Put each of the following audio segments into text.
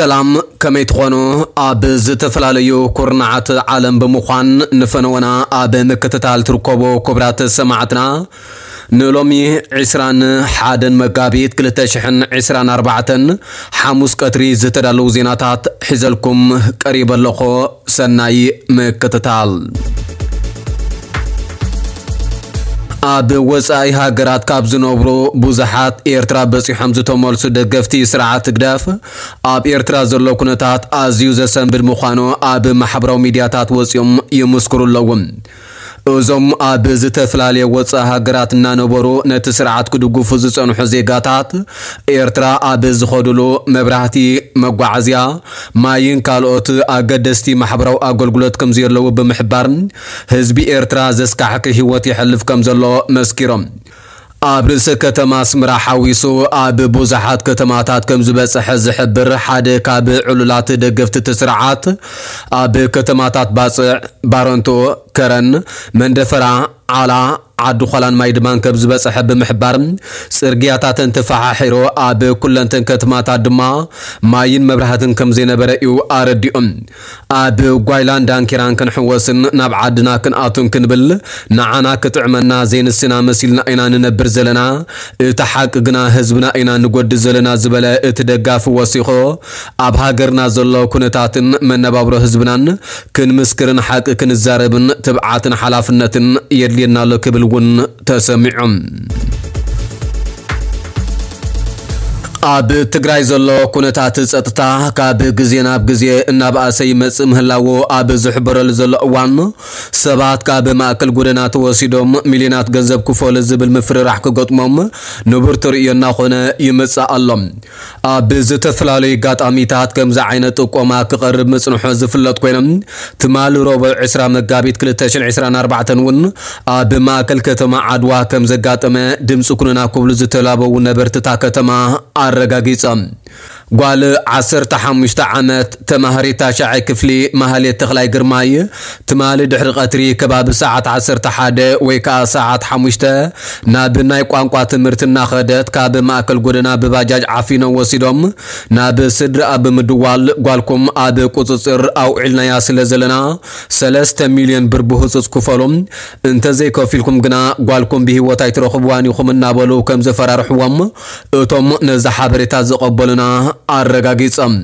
ሰላም ከመይ ትኾኑ ኣብ ዝተፈላለዩ ኩርናዓት ዓለም ብምዃን ንፈነወና ኣብ ምክትታል ትርከቡ ክቡራት ሰማዕትና ንሎሚ 21 መጋቢት 2024 ሓሙስ ቀትሪ ዝተዳለዉ ዜናታት ሒዘልኩም ቀሪበ ኣለኹ ሰናይ ምክትታል ኣብ ወፃኢ ሃገራት ካብ ዝነብሩ ብዙሓት ኤርትራ በፂሖም ዝተመልሱ ደገፍቲ ስርዓት ግደፍ ኣብ ኤርትራ ዘሎ ኩነታት ኣዝዩ ዘሰንብድ ምዃኑ ኣብ ማሕበራዊ ሚድያታት ወፂኦም ይምስክሩ ኣለዉ እዞም ኣብ ዝተፈላለየ ወፃኢ ሃገራት እናነበሩ ነቲ ስርዓት ክድግፉ ዝፀንሑ ዜጋታት ኤርትራ ኣብ ዝኸድሉ መብራህቲ መጓዓዝያ ማይን ካልኦት ኣገደስቲ ማሕበራዊ ኣገልግሎት ከም ዘየለዉ ብምሕባር ህዝቢ ኤርትራ ዘስካሕኪ ሂወት ይሕልፍ ከም ዘሎ መስኪሮም ኣብ ርእሰ ከተማ ኣስመራ ሓዊሱ ኣብ ብዙሓት ከተማታት ከም ዝበፅሐ ዝሕብር ሓደ ካብ ዕሉላት ደገፍቲ እቲ ስርዓት ኣብ ከተማታት ባፅዕ ባረንቶ ከረን መንደፈራ ዓላ ዓዲ ኋላን ማይ ድማን ከም ዝበፅሐ ብምሕባር ፅርግያታትን ተፈሓሒሩ ኣብ ኩለንተን ከተማታት ድማ ማይን መብራህትን ከም ዘይነበረ እዩ ኣረዲኦም ኣብ ጓይላን ዳንኪራን ክንሕወስን ናብ ዓድና ክንኣቱን ክንብል ንዓና ክጥዕመና ዘይንስና መሲልና ኢና ንነብር ዘለና እቲ ሓቂ ግና ህዝብና ኢና ንጎዲ ዘለና ዝበለ እቲ ደጋፊ ወሲኹ ኣብ ሃገርና ዘሎ ኩነታትን መነባብሮ ህዝብናን ክንምስክርን ሓቂ ክንዛረብን ትብዓትን ሓላፍነትን የድልየና ኣሎ ክብል እውን ተሰሚዖም ኣብ ትግራይ ዘሎ ኩነታት ፀጥታ ካብ ግዜ ናብ ግዜ እናበኣሰ ይመፅእ ምህላዎ ኣብ ዝሕበረሉ ዘሎ እዋን ሰባት ካብ ማእከል ጎደና ተወሲዶም ሚልዮናት ገንዘብ ክፈሉ ዝብል ምፍርራሕ ክገጥሞም ንቡር ትርእዮና ኮነ ይመፅእ ኣሎ ኣብ ዝተፈላለዩ ጋጣሚታት ከምዚ ዓይነት ጥቆማ ክቐርብ ምፅንሖ ዝፍለጥ ኮይኖም ትማሊ ረቡዕ 20 መጋቢት 2024 እውን ኣብ ማእከል ከተማ ዓድዋ ከም ዘጋጠመ ድምፂ ኩንና ክብሉ ዝተላበው ነበርትታ ከተማ ኣረጋጊፆም ጓል 15 ዓመት ተማሃሪት ሻዕይ ክፍሊ ማህሌት ተኽላይ ግርማይ ትማሊ ድሕሪ ቀትሪ ከባቢ ሰዓት 11 ወይ ከዓ ሰዓት 5 ናብ ናይ ቋንቋ ትምህርቲ እናኸደት ካብ ማእከል ጎደና ብባጃጅ ዓፊኖም ወሲዶም ናብ ስድሪ ኣብ ምድዋል ጓልኩም ኣብ ቁፅፅር ኣውዒልናያ ስለ ዘለና 3 ሚልዮን ብር ብህፁፅ ክፈሎም እንተዘይከፊልኩም ግና ጓልኩም ብሂወት ኣይትረኽብዋን ኢኹም እናበሉ ከም ዘፈራርሕዎም እቶም ነዛ ሓበሬታ ዘቐበሉና आर्रगागीचं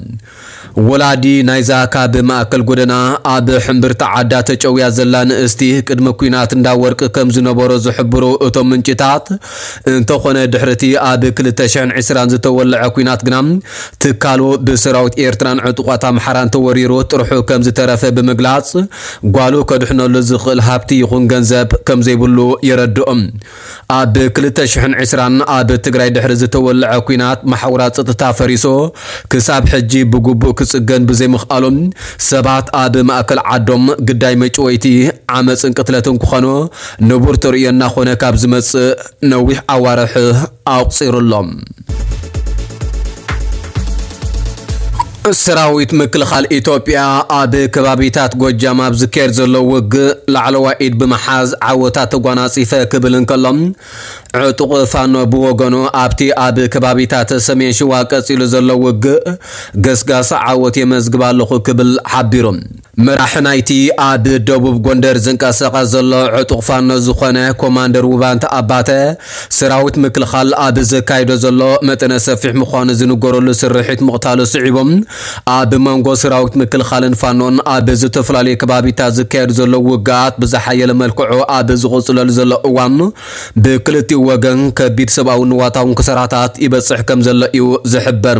ወላዲ ናይዛ ካብ ማእከል ጎደና ኣብ ሕምብርቲ ዓዳ ተጨውያ ዘላ ንእስቲ ቅድሚ ኩናት እንዳወርቂ ከም ዝነበሮ ዝሕብሩ እቶም ምንጭታት እንተኾነ ድሕርቲ ኣብ 2020 ዝተወልዐ ኩናት ግና ትካሉ ብሰራዊት ኤርትራን ዕጡቋት ኣምሓራን ተወሪሩ ጥርሑ ከም ዝተረፈ ብምግላፅ ጓሉ ከድሕነሉ ዝኽእል ሃብቲ ይኹን ገንዘብ ከም ዘይብሉ የረድኦም ኣብ 2020 ኣብ ትግራይ ድሕሪ ዝተወልዐ ኩናት ማሕበራት ፀጥታ ፈሪሶ ክሳብ ሕጂ ብግቡእ ክፅገን ብዘይምኽኣሎም ሰባት ኣብ ማእከል ዓዶም ግዳይ መጭወይቲ ዓመፅን ቅትለትን ክኾኑ ንቡር ተርእየና ኮነ ካብ ዝመፅእ ነዊሕ ኣዋርሒ ኣቁፂሩሎም السراويت مكلخال إثيوبيا أبي كبابيتات جوجام أبزكير زلو وج لعلوائد بمحاز عوتات جوانا صيفة كبلن كلم. عتق فانو بوغنو أبتي أبي كبابيتات سمين شواك سيل زلو وج جس جس عوت يمزج كبل حبيرون መራሒ ናይቲ ኣብ ደቡብ ጎንደር ዝንቀሳቐስ ዘሎ ዕጡቕ ፋኖ ዝኾነ ኮማንደር ውባንተ ኣባተ ሰራዊት ምክልኻል ኣብ ዘካይዶ ዘሎ መጠነ ሰፊሕ ምዃኑ ዝንገረሉ ስርሒት ምቕታሉ ስዒቦም ኣብ መንጎ ሰራዊት ምክልኻልን ፋኖን ኣብ ዝተፈላለዩ ከባቢታት ዝካየዱ ዘሎ ውግኣት ብዝሓየለ መልክዑ ኣብ ዝቕፅለሉ ዘሎ እዋን ብክልቲኡ ወገን ከቢድ ሰብኣዊ ንዋታውን ክሰራታት ይበፅሕ ከም ዘሎ እዩ ዝሕበር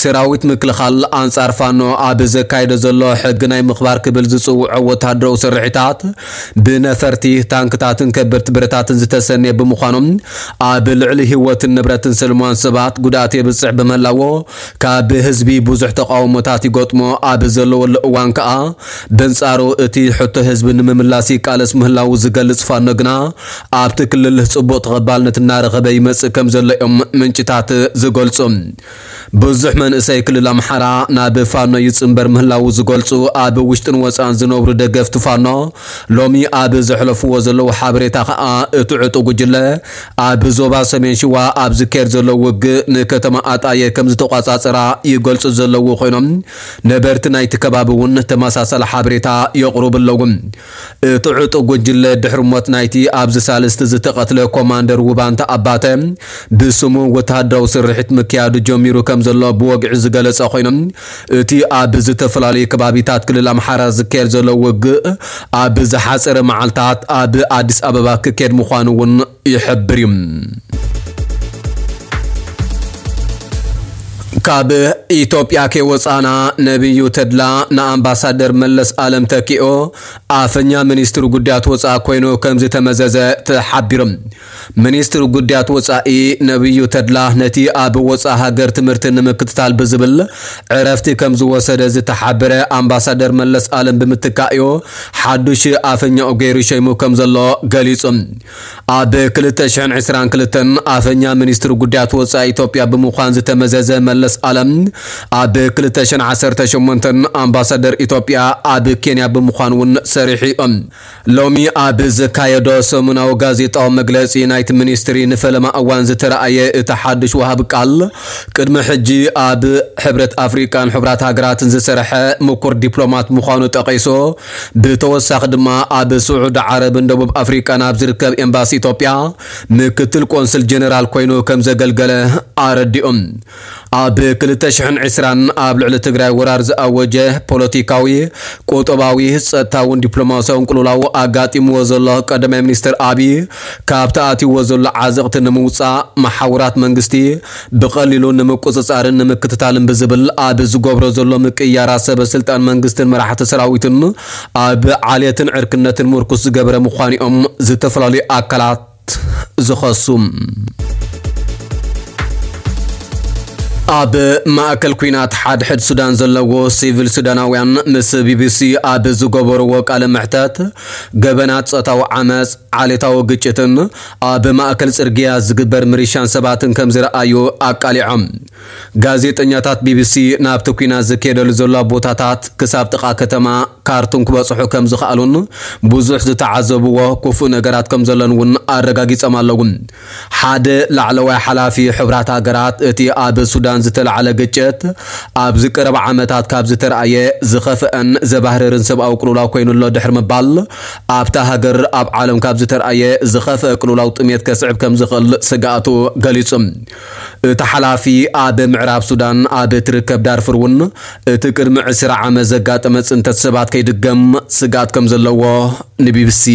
ሰራዊት ምክልኻል ኣንጻር ፋኖ ኣብ ዘካይዶ ዘሎ ሕጊ ናይ ምኽባር ክብል ዝፅውዖ ወታደራዊ ስርሒታት ብነፈርቲ ታንክታትን ከበድቲ ብረታትን ዝተሰነየ ብምዃኖም ኣብ ልዕሊ ህይወትን ንብረትን ሰለማን ሰባት ጉድኣት የብፅሕ ብምህላዎ ካብ ህዝቢ ብዙሕ ተቃውሞታት ይገጥሞ። ኣብ ዘለወሉ እዋን ከዓ በንጻሩ እቲ ሕቶ ህዝቢ ንምምላስ ይቃለስ ምህላው ዝገልጽ ፋኖ ግና ኣብቲ ክልል ጽቡቕ ተቐባልነት እናረኸበ ይመጽእ ከም ዘሎ እዮም ምንጭታት ዝገልጹ። ብዙሕ መንእሰይ ክልል ኣምሓራ ናብ ፋኖ ይፅምበር ምህላው ዝገልፁ ኣብ ውሽጥን ወፃን ዝነብሩ ደገፍቲ ፋኖ ሎሚ ኣብ ዘሕለፍዎ ዘለዉ ሓበሬታ ከዓ እቲ ዕጡ ጉጅለ ኣብ ዞባ ሰሜን ሽዋ ኣብ ዝካየድ ዘሎ ውግእ ንከተማ ኣጣየ ከም ዝተቋፃፀራ ይገልፁ ዘለዉ ኮይኖም ነበርቲ ናይቲ ከባቢ እውን ተመሳሰለ ሓበሬታ የቕርቡ ኣለዉ እቲ ዕጡ ጉጅለ ድሕሪ ሞት ናይቲ ኣብዚ ሳልስቲ ዝተቐትለ ኮማንደር ውባንተ ኣባተ ብስሙ ወተሃደራዊ ስርሒት ምክያዱ ጀሚሩ ከም ዘሎ ብወግዒ ዝገለጸ ኮይኖም እቲ ኣብ ዝተፈላለዩ ከባቢታት ክልል ኣምሓራ ዝካየድ ዘሎ ውግእ ኣብ ዝሓፀረ መዓልታት ኣብ ኣዲስ ኣበባ ክካየድ ምዃኑ እውን ይሕብር እዩ ካብ ኢትዮጵያ ከይወፃና ነቢዩ ተድላ ንኣምባሳደር መለስ ኣለም ተኪኦ ኣፈኛ ሚኒስትሪ ጉዳያት ወፃኢ ኮይኑ ከም ዝተመዘዘ ተሓቢሮም ሚኒስትሪ ጉዳያት ወፃኢ ነቢዩ ተድላ ነቲ ኣብ ወፃኢ ሃገር ትምህርቲ ንምክትታል ብዝብል ዕረፍቲ ከም ዝወሰደ ዝተሓበረ ኣምባሳደር መለስ ኣለም ብምትካእዮ ሓዱሽ ኣፈኛኡ ገይሩ ሸይሙ ከም ዘሎ ገሊጹ ኣብ 222 ኣፈኛ ሚኒስትሪ ጉዳያት ወፃኢ ኢትዮጵያ ብምዃን ዝተመዘዘ መለስ ኣለም ኣብ 218 ኣምባሳደር ኢትዮጵያ ኣብ ኬንያ ብምዃን እውን ሰሪሑ እዮም ሎሚ ኣብ ዝካየዶ ሰሙናዊ ጋዜጣዊ መግለፂ ናይቲ ሚኒስትሪ ንፈለማ እዋን ዝተረኣየ እቲ ሓድሽ ወሃብ ቃል ቅድሚ ሕጂ ኣብ ሕብረት ኣፍሪቃን ሕቡራት ሃገራትን ዝሰርሐ ምኩር ዲፕሎማት ምዃኑ ጠቂሱ ብተወሳኺ ድማ ኣብ ስዑድ ዓረብን ደቡብ ኣፍሪቃን ኣብ ዝርከብ ኤምባሲ ኢትዮጵያ ምክትል ቆንስል ጀነራል ኮይኑ ከም ዘገልገለ ኣረዲኦም ኣብ 2020 ኣብ ልዕሊ ትግራይ ወራር ዝኣወጀ ፖለቲካዊ ቁጠባዊ ፀጥታውን ዲፕሎማስያውን ቅልውላው ኣጋጢምዎ ዘሎ ቀዳማይ ሚኒስትር ኣብይ ካብ ተኣትይዎ ዘሎ ዓዘቕቲ ንምውፃእ ማሓውራት መንግስቲ ብቐሊሉ ንምቁፅፃርን ንምክትታልን ብዝብል ኣብ ዝገብሮ ዘሎ ምቅያራት ሰበ ስልጣን መንግስትን መራሕቲ ሰራዊትን ኣብ ዓልየትን ዕርክነትን ምርኩስ ዝገበረ ምዃኑ እዮም ዝተፈላለዩ ኣካላት ዝኸሱም ኣብ ማእከል ኩናት ሓድሕድ ሱዳን ዘለዎ ሲቪል ሱዳናውያን ምስ ቢቢሲ ኣብ ዝገበርዎ ቃለ ምሕተት ገበናት ፆታዊ ዓመፅ ዓሌታዊ ግጭትን ኣብ ማእከል ፅርግያ ዝግበር ምሪሻን ሰባትን ከም ዝረኣዩ ኣቃሊዖም። ጋዜጠኛታት ቢቢሲ ናብቲ ኩናት ዝካየደሉ ዘሎ ቦታታት ክሳብ ጥቓ ከተማ ካርቱም ክበፅሑ ከም ዝኽኣሉን ብዙሕ ዝተዓዘብዎ ክፉእ ነገራት ከም ዘሎን እውን ኣረጋጊፆም ኣለዉ ሓደ ላዕለዋይ ሓላፊ ሕብራት ሃገራት እቲ ኣብ ሱዳን ዝተለዓለ ግጭት ኣብ ዝቀረበ ዓመታት ካብ ዝተረኣየ ዝኸፍአን ዘባህርርን ሰብኣዊ ቅልውላው ኮይኑሎ ድሕሪ ምባል ኣብታ ሃገር ኣብ ዓለም ካብ ዝተረኣየ ዝኸፍአ ቅልውላው ጥሜት ከስዕብ ከም ዝኽእል ስጋኣቱ ገሊጹ እቲ ሓላፊ ኣብ ምዕራብ ሱዳን ኣብ ትርከብ ዳርፉር እውን እቲ ቅድሚ 20 ዓመት ዘጋጠመ ፅንተት ሰባት ከይድገም ስጋኣት ከም ዘለዎ ንቢቢሲ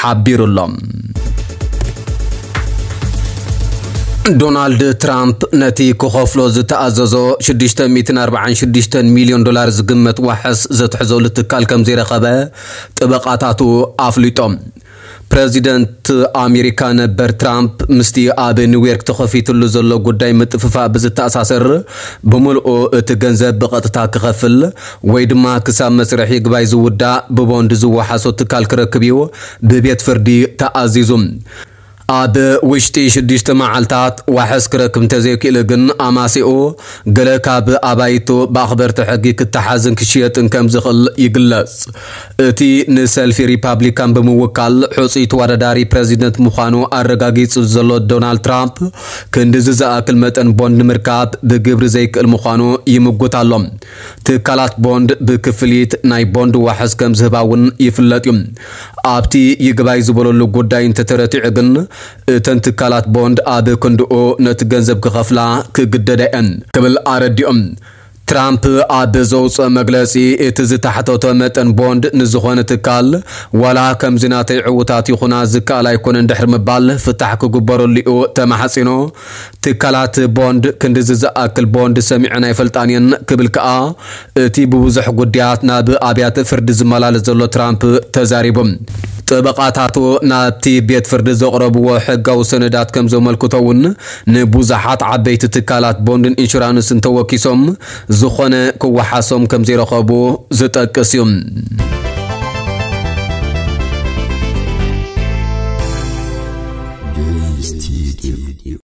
ሓቢሩሎም ዶናልድ ትራምፕ ነቲ ክኸፍሎ ዝተኣዘዞ 646 ሚልዮን ዶላር ዝግመት ዋሕስ ዘትሕዘሉ ትካል ከም ዘይረኸበ ጥበቃታቱ ኣፍሊጦም ፕረዚደንት ኣሜሪካ ነበር ትራምፕ ምስቲ ኣብ ኒውዮርክ ተኸፊትሉ ዘሎ ጉዳይ ምጥፍፋእ ብዝተኣሳሰር ብምልኡ እቲ ገንዘብ ብቐጥታ ክኸፍል ወይ ድማ ክሳብ መስርሒ ግባይ ዝውዳእ ብቦንድ ዝወሓሶ ትካል ክረክብ እዩ ብቤት ፍርዲ ተኣዚዙ ኣብ ውሽጢ ሽዱሽተ መዓልታት ዋሕስ ክረክብ እንተዘይክእሉ ግን ኣማሲኡ ገለ ካብ ኣባይቱ ብኣኽበርቲ ሕጊ ክተሓዝን ክሽየጥን ከም ዝኽእል ይግለጽ እቲ ንሰልፊ ሪፓብሊካን ብምውካል ሑፂ ተወዳዳሪ ፕረዚደንት ምዃኑ ኣረጋጊጹ ዘሎ ዶናልድ ትራምፕ ክንዲዚ ዝኣክል መጠን ቦንድ ንምርካብ ብግብሪ ዘይክእል ምዃኑ ይምጉት ኣሎም ትካላት ቦንድ ብክፍሊት ናይ ቦንድ ዋሕስ ከም ዝህባ እውን ይፍለጥ እዩ ኣብቲ ይግባይ ዝበለሉ ጉዳይ እንተተረቲዑ ግን እተን ትካላት ቦንድ ኣብ ክንድኡ ነቲ ገንዘብ ክኸፍላ ክግደዳ ክብል ኣረዲኦም ትራምፕ ኣብ ዘውፅኦ መግለፂ እቲ ዝተሓተቶ መጠን ቦንድ ንዝኾነ ትካል ዋላ ከምዚ ናተይ ዕዉታት ይኹና ዝከኣል ኣይኮነን ድሕሪ ምባል ፍታሕ ክግበረሉ እዩ ተማሓፂኑ ትካላት ቦንድ ክንዲዚ ዝኣክል ቦንድ ሰሚዐን ኣይፈልጣን እየን ክብል ከኣ እቲ ብብዙሕ ጉዳያት ናብ ኣብያተ ፍርዲ ዝመላለስ ዘሎ ትራምፕ ተዛሪቦም። ጥበቃታቱ ናብቲ ቤት ፍርዲ ዘቕረብዎ ሕጋዊ ሰነዳት ከም ዘመልክቶ እውን ንብዙሓት ዓበይቲ ትካላት ቦንድን ኢንሹራንስን ተወኪሶም ዝኾነ ክወሓሶም ከም ዘይረኸቡ ዝጠቅስ እዩ